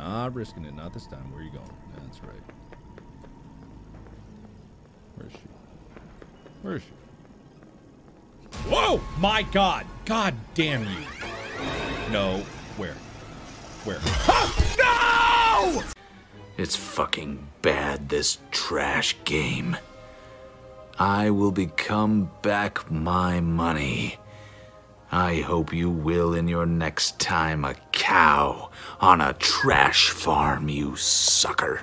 Not risking it. Not this time. Where are you going? That's right. Where is she? Where is she? Whoa! My God! God damn you! No. Where? Where? no! It's fucking bad, this trash game. I will become back my money. I hope you will in your next time a cow on a trash farm, you sucker.